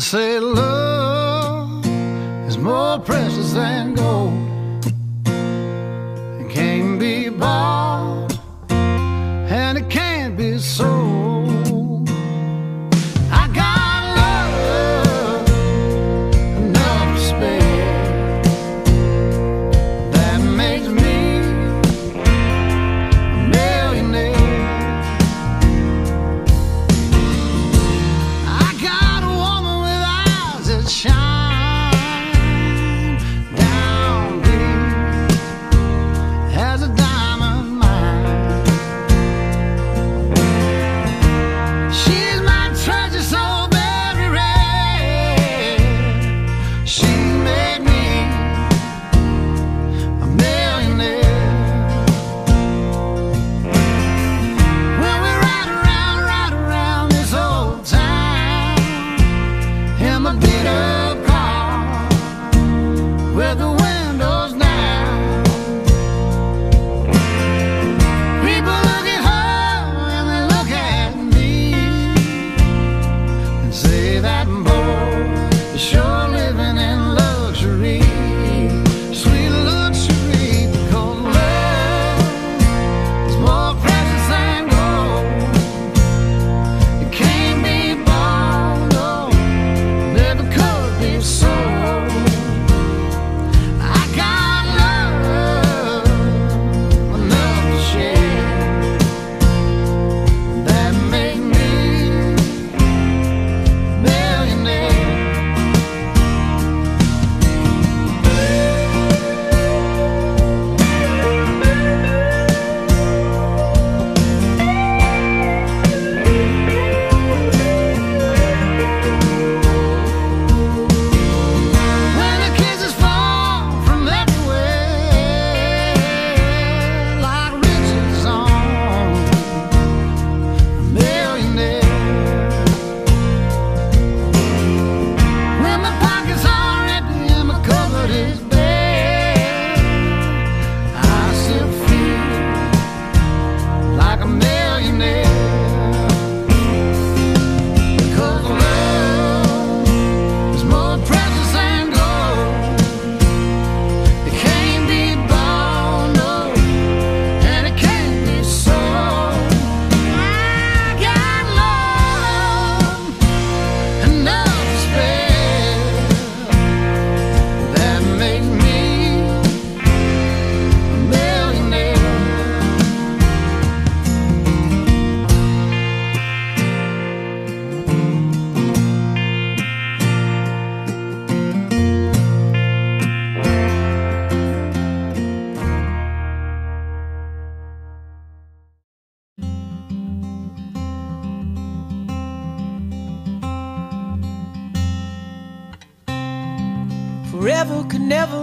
They say love is more precious than gold.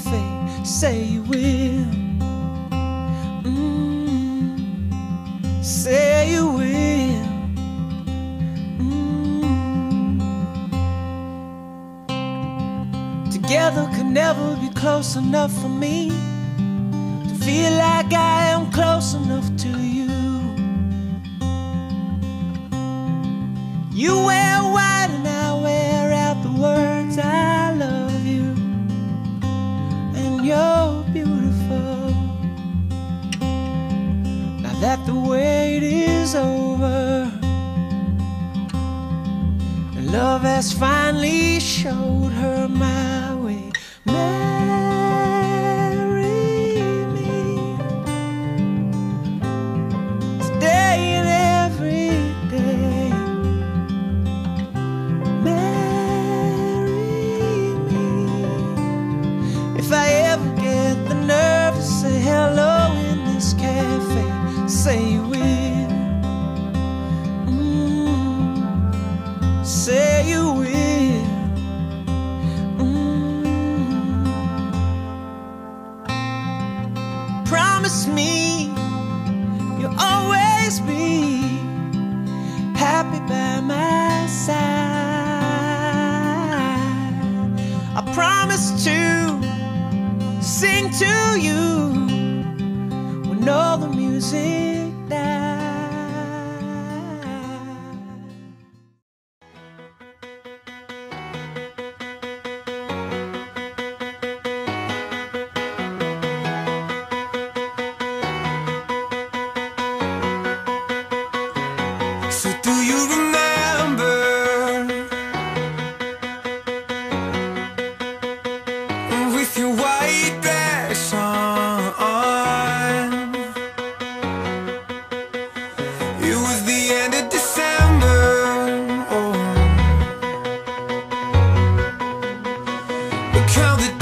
cafe. Say you will. Mm-hmm. Say you will. Mm. Together could never be close enough for me to feel like I am close enough to you. You will. that the wait is over. Love has finally showed her my way. losing. count the